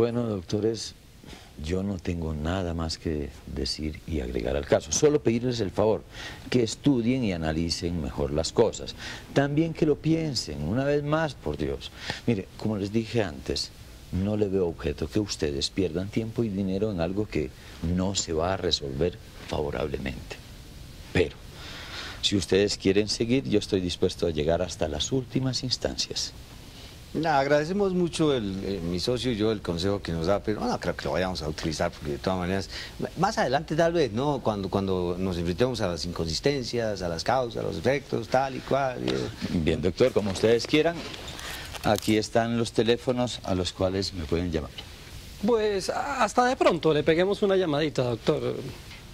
Bueno, doctores, yo no tengo nada más que decir y agregar al caso. Solo pedirles el favor que estudien y analicen mejor las cosas. También que lo piensen, una vez más, por Dios. Mire, como les dije antes, no le veo objeto que ustedes pierdan tiempo y dinero en algo que no se va a resolver favorablemente. Pero, si ustedes quieren seguir, yo estoy dispuesto a llegar hasta las últimas instancias. Nada, agradecemos mucho el, eh, mi socio y yo el consejo que nos da, pero no creo que lo vayamos a utilizar porque de todas maneras, más adelante tal vez, ¿no? Cuando, cuando nos enfrentemos a las inconsistencias, a las causas, a los efectos, tal y cual. y. Bien, doctor, como ustedes quieran, aquí están los teléfonos a los cuales me pueden llamar. Pues hasta de pronto le peguemos una llamadita, doctor.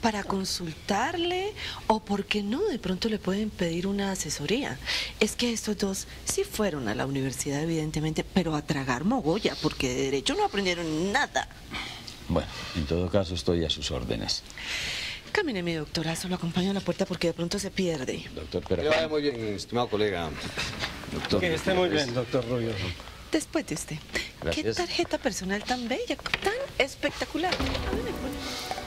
Para consultarle o porque no, de pronto le pueden pedir una asesoría. Es que estos dos sí fueron a la universidad, evidentemente, pero a tragar mogolla, porque de derecho no aprendieron nada. Bueno, en todo caso estoy a sus órdenes. Camine, mi doctora, solo acompaño a la puerta porque de pronto se pierde. Doctor, Que pero... vaya muy bien, estimado colega. Doctor. Que esté muy bien, doctor Rubio. Después de usted. Qué tarjeta personal tan bella, tan espectacular. A mí me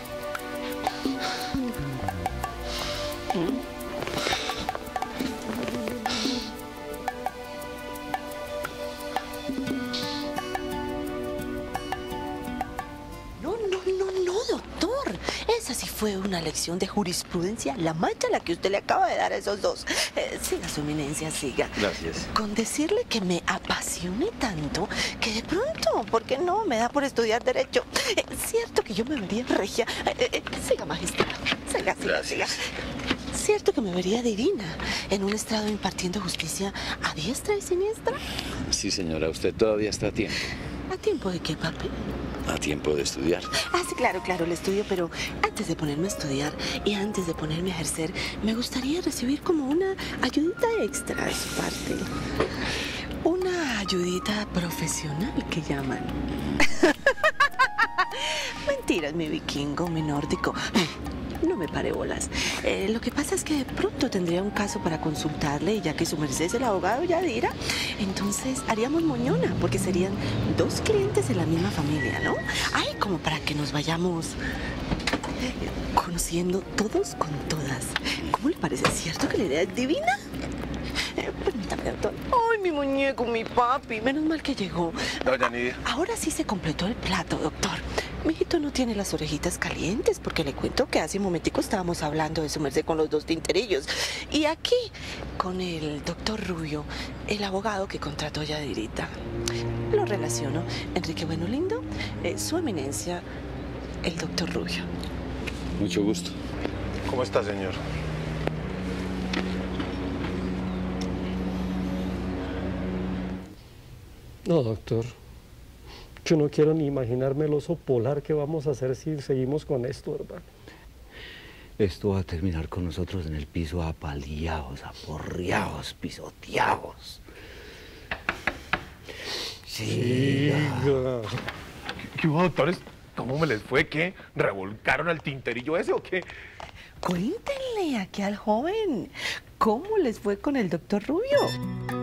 No, no, no, no, doctor. Esa sí fue una lección de jurisprudencia, la mancha la que usted le acaba de dar a esos dos. Eh, siga, su eminencia, siga. Gracias. Con decirle que me apasione tanto que de pronto, ¿por qué no? Me da por estudiar Derecho. Eh, cierto que yo me vería regia. Eh, eh, siga, magistrado. Siga, siga, Gracias. siga. Cierto que me vería divina en un estrado impartiendo justicia a diestra y siniestra. Sí, señora, usted todavía está a tiempo. ¿A tiempo de qué, papi? A tiempo de estudiar. Ah, sí, claro, claro, el estudio, pero antes de ponerme a estudiar y antes de ponerme a ejercer, me gustaría recibir como una ayudita extra de su parte. Una ayudita profesional que llaman. Mentiras, mi vikingo, mi nórdico. No me pare bolas. Eh, lo que pasa es que de pronto tendría un caso para consultarle y ya que su merced es el abogado Yadira, entonces haríamos moñona porque serían dos clientes de la misma familia, ¿no? Ay, como para que nos vayamos conociendo todos con todas. ¿Cómo le parece? ¿Cierto que la idea es divina? Eh, Permítame, doctor. Ay, mi muñeco, mi papi. Menos mal que llegó. Doña Nidia. Ahora sí se completó el plato, doctor. Mijito no tiene las orejitas calientes porque le cuento que hace un momentico estábamos hablando de su merced con los dos tinterillos. Y aquí, con el doctor Rubio, el abogado que contrató Yadirita. Lo relaciono. Enrique Bueno Lindo, eh, su eminencia, el doctor Rubio. Mucho gusto. ¿Cómo está, señor? No, doctor. Yo no quiero ni imaginarme el oso polar que vamos a hacer si seguimos con esto, hermano. Esto va a terminar con nosotros en el piso apaleados, aporreados, pisoteados. Sí. Siga. ¿Qué hubo, doctores? ¿Cómo me les fue? ¿Qué? ¿Revolcaron al tinterillo ese o qué? Cuéntenle aquí al joven cómo les fue con el doctor Rubio.